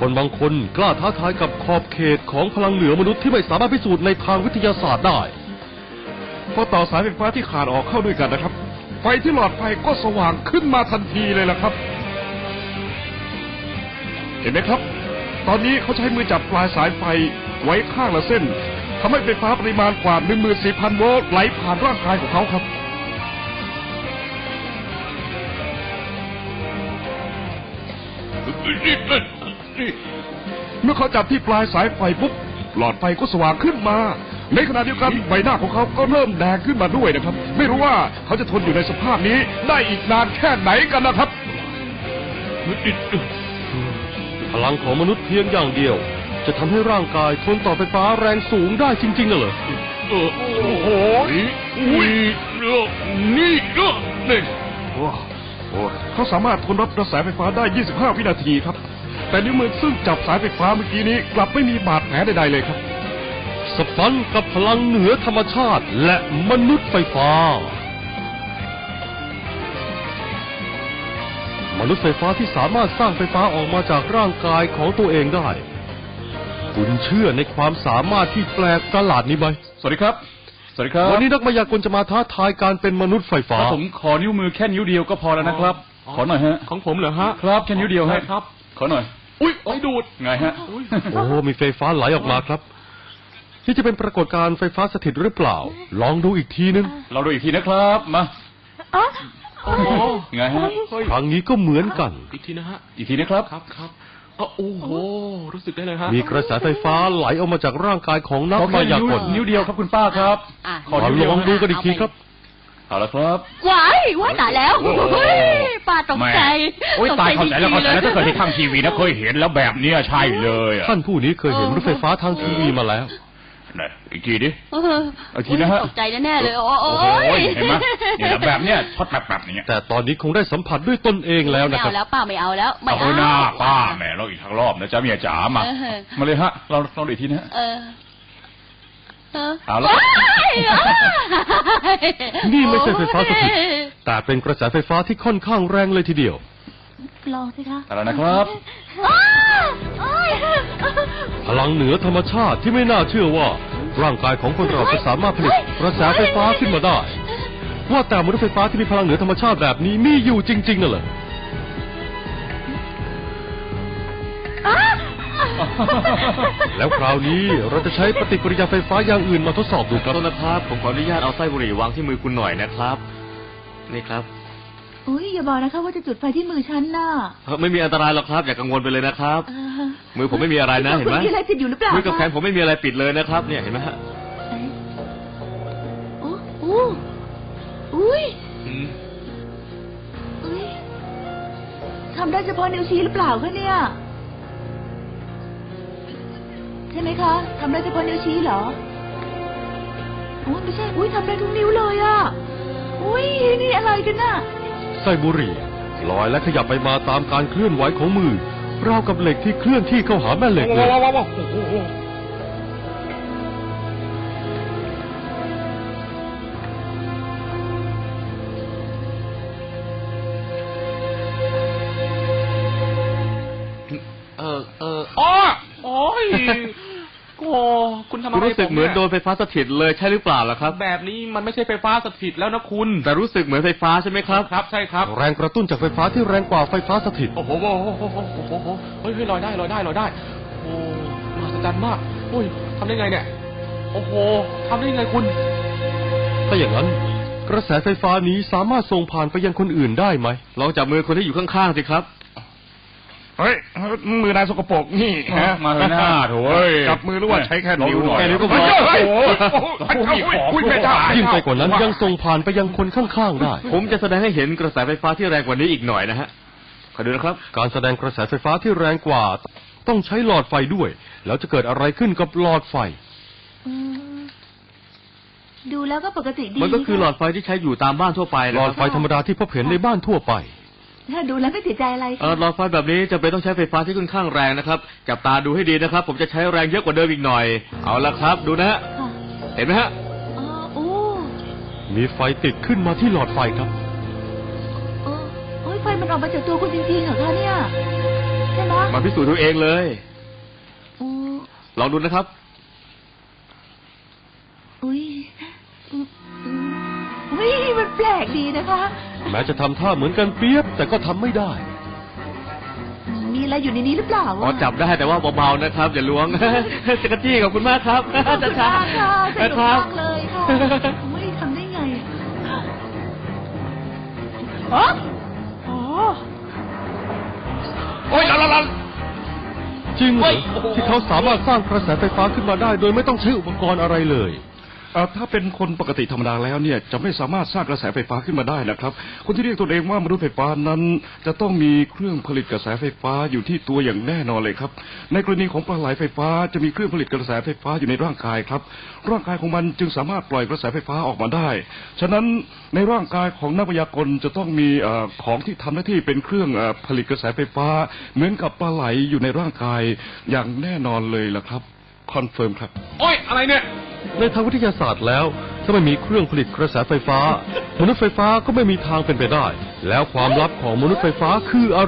คนบางคนกล้าท้าทายกับขอบเขตของพลังเหนือมนุษย์ที่ไม่สามารถพิสูจน์ในทางวิทยาศาสตร์ได้ พอต่อสายไฟฟ้าที่ขาดออกเข้าด้วยกันนะครับ ไฟที่หลอดไฟก็สว่างขึ้นมาทันทีเลยล่ะครับ เห็นไหมครับ ตอนนี้เขาใช้มือจับปลายสายไฟไว้ข้างละเส้นทำให้ไฟฟ้าปริมาณกว่า14,000โวลต์ไหลผ่านร่างกายของเขาครับ เมื่อเขาจับที่ปลายสายไฟปุ๊บหลอดไฟก็สว่างขึ้นมา ในขณะเดียวกันใบหน้าของเขาก็เริ่มแดงขึ้นมาด้วยนะครับ ไม่รู้ว่าเขาจะทนอยู่ในสภาพนี้ได้อีกนานแค่ไหนกันนะครับ พลังของมนุษย์เพียงอย่างเดียว จะทำให้ร่างกายทนต่อไฟฟ้าแรงสูงได้จริงๆน่ะเหรอโอ้โหอุ้ยนี่ก็นี่ว้าวโอ้เขาสามารถทนรับกระแสไฟฟ้าได้ 25 วินาทีครับ แต่นิ้วมือซึ่งจับสายไฟฟ้าเมื่อกี้นี้ กลับไม่มีบาดแผลใดๆเลยครับ สปันกับพลังเหนือธรรมชาติและมนุษย์ไฟฟ้า มนุษย์ไฟฟ้าที่สามารถสร้างไฟฟ้าออกมาจากร่างกายของตัวเองได้ คุณเชื่อในความสามารถที่แปลกประหลาดนี้ไหมสวัสดีครับ สวัสดีครับวันนี้นักมายากลจะมาท้าทายการเป็นมนุษย์ไฟฟ้าครับผมขอนิ้วมือแค่นิ้วเดียวก็พอแล้วนะครับ ขอหน่อยฮะ ของผมเหรอฮะ ครับแค่นิ้วเดียวฮะครับขอหน่อย อุ้ยไอ้ดูดไงฮะโอ้โหมีไฟฟ้าไหลออกมาครับที่จะเป็นปรากฏการณ์ไฟฟ้าสถิตหรือเปล่า ลองดูอีกทีนึง เราดูอีกทีนะครับมาอ๋อโอ้โหไงฮะครั้งนี้ก็เหมือนกัน อีกทีนะฮะอีกทีนะครับครับครับโอ้โห รู้สึกได้เลยฮะ มีกระแสไฟฟ้าไหลออกมาจากร่างกายของนักขอแค่มายานิ้วกลนิ้วเดียวครับคุณป้าครับอะขอขอนิ้วเดีลยวองดูกันอีกทีครับ เอาละครับ ว้ายว้ายตายแล้วโอ้โห เฮ้ยป้าตกใจโอ้ยตายเข้าใจแล้วเข้าใจแล้วถ้าเกิดจที่ทางทีวีนะเคยเห็นแล้วแบบเนี้ยใช่เลยอะท่านผู้นี้เคยเห็นรถไฟฟ้าทางทีวีมาแล้ว ไหนอีกทีดิ เออเอาทีนะฮะ ตกใจแน่ๆเลยโอ้โอ้โหโหเห็นไหมเนี่ยแล้วแบบเนี้ยช็อตแบบแบบนี้แต่ตอนนี้คงได้สัมผัสด้วยตนเองแล้วไม่นะคเอารับ แล้วป้าไม่เอาแล้วไม่เอาเอาหน้าป้าแหมเราอีกทั้งรอบนะจ๊ะเมียจ๋ามา เออมาเลยฮะ เราลองดูอีกทีนะฮะ เออ เออเอาละว้ายอะนี่ไม่ใช่ไฟฟ้าสถิตแต่เป็นกระแสไฟฟ้าที่ค่อนข้างแรงเลยทีเดียว ลองสิคะ เอาละนะครับอ้าวโอ้ยพลังเหนือธรรมชาติที่ไม่น่าเชื่อว่า ร่างกายของคนเราจะสามารถผลิตกระแสไฟฟ้าขึ้นมาได้ ว่าแต่มนุษย์ไฟฟ้าที่มีพลังเหนือธรรมชาติแบบนี้มีอยู่จริงๆน่ะเหรออ้ แล้วคราวนี้เราจะใช้ปฏิกิริยาไฟฟ้าอย่างอื่นมาทดสอบดูครับต้นนะครับ ผมขออนุญาตเอาไส้บุหรี่วางที่มือคุณหน่อยนะครับ นี่ครับอุ้ยอย่าบอกนะคะว่าจะจุดไฟที่มือฉันน่ะเฮ้ยไม่มีอันตรายหรอกครับ อย่ากังวลไปเลยนะครับเออมือผมไม่มีอะไรนะเห็นไหมคุณมีอะไรติดอยู่หรือเปล่ามือกับแขนคะผมไม่มีอะไรปิดเลยนะครับ เนี่ยเห็นไหมฮะเอ๊ะโอ้โอ้อุ้ยอืมอุ้ยทำได้เฉพาะนิ้วชี้หรือเปล่าคะเนี่ย ใช่ไหมคะทำได้เฉพาะนิ้วชี้เหรอโอ้ไม่ใช่ อุ้ยทำได้ทุกนิ้วเลยอะ อุ้ยนี่อะไรกันน่ะ ไส้บุหรี่ลอยและขยับไปมาตามการเคลื่อนไหวของมือราวกับเหล็กที่เคลื่อนที่เข้าหาแม่เหล็กเลย ว้าวว้าวว้าวโอ้โห คุณทำคุอะณไรรู้สึกเหมือนโดนไฟฟ้าสถิตเลยใช่หรือเปล่าล่ะครับ แบบนี้มันไม่ใช่ไฟฟ้าสถิตแล้วนะคุณ แต่รู้สึกเหมือนไฟฟ้าใช่ไหมครับครับใช่ครับ แรงกระตุ้นจากไฟฟ้าที่แรงกว่าไฟฟ้าสถิต โอ้โหโอ้โหโอ้โหโอ้โหโอ้โหเฮ้ยเฮ้ยลอยได้ลอยได้ลอยได้ โอ้มหัศจรรย์มากโอ้ยทำได้ไงเนี่ย โอ้โหทำได้ไงคุณ ถ้าอย่างนั้น กระแสไฟฟ้านี้สามารถส่งผ่านไปยังคนอื่นได้ไหมลองจับมือคนที่อยู่ข้างๆสิครับ เฮ้ยมือนายสกปรกนี่ฮะมาเถอะหน้าโถ่เอ้ยจับมือหรือว่าใช้แค่นิ้วลองดูหน่อยแค่นิ้วก็พอเฮ้ยโอ้โหโอ้โหโอ้โหอุ้ยแม่จ้ายิ่งไปกว่านั้นยังส่งผ่านไปยังคนข้างๆได้ ผมจะแสดงให้เห็นกระแสไฟฟ้าที่แรงกว่านี้อีกหน่อยนะฮะขอดูนะครับ การแสดงกระแสไฟฟ้าที่แรงกว่า ต้องใช้หลอดไฟด้วย แล้วจะเกิดอะไรขึ้นกับหลอดไฟอืมดูแล้วก็ปกติดีมันก็คือหลอดไฟที่ใช้อยู่ตามบ้านทั่วไปหลนะอคดรับไฟธรรมดาที่พบเห็นในบ้านทั่วไป ถ้าดูแล้วไม่ติดใจอะไรเออหลอดไฟแบบนี้จะเป็นต้องใช้ไฟฟ้าที่ค่อนข้างแรงนะครับ จับตาดูให้ดีนะครับ ผมจะใช้แรงเยอะกว่าเดิมอีกหน่อย เอาละครับ ดูนะฮะ ค่ะเห็นไหมฮะ อ๋อโอ้มีไฟติดขึ้นมาที่หลอดไฟครับโอ้โอ้ยไฟมันออกมาจากตัวคุณจริงๆเหรอคะเนี่ยใช่ไหมมาพิสูจน์ตัวเองเลย อืมลองดูนะครับ อุ้ยอืมอืมอุ้ยมันแปลกดีนะคะ แม้จะทำท่าเหมือนกันเปียบ แต่ก็ทำไม่ได้ มีอะไรอยู่ในนี้หรือเปล่าอ๋อวะจับได้แต่ว่าเบาๆนะครับอย่าล้วง จักรจี้ขอบคุณมากครับขอบคุณมากค่ะสนุกครัมาบกเลยค่ะ ไม่ทำได้ไงอ๋ออ๋อโอ้ยละละละจริงเหรอที่เขาสามารถสร้างกระแสไฟฟ้าขึ้นมาได้ โดยไม่ต้องใช้อุปกรณ์อะไรเลย เอ่อถ้าเป็นคนปกติธรรมดาแล้วเนี่ยจะไม่สามารถสร้างกระแสไฟฟ้าขึ้นมาได้นะครับ คนที่เรียกตัวเองว่ามนุษย์ไฟฟ้านั้น จะต้องมีเครื่องผลิตกระแสไฟฟ้าอยู่ที่ตัวอย่างแน่นอนเลยครับ ในกรณีของปลาไหลไฟฟ้าจะมีเครื่องผลิตกระแสไฟฟ้าอยู่ในร่างกายครับ ร่างกายของมันจึงสามารถปล่อยกระแสไฟฟ้าออกมาได้ ฉะนั้นในร่างกายของนักพยากรณ์จะต้องมีเอ่อของที่ทำหน้าที่เป็นเครื่องเอ่อผลิตกระแสไฟฟ้า เหมือนกับปลาไหลอยู่ในร่างกายอย่างแน่นอนเลยล่ะครับคอนเฟิร์มครับ โอ้ยอะไรเนี่ย ในทางวิทยาศาสตร์แล้ว ถ้าไม่มีเครื่องผลิตกระแสไฟฟ้า มนุษย์ไฟฟ้าก็ไม่มีทางเป็นไปได้ แล้วความลับของมนุษย์ไฟฟ้าคืออะไร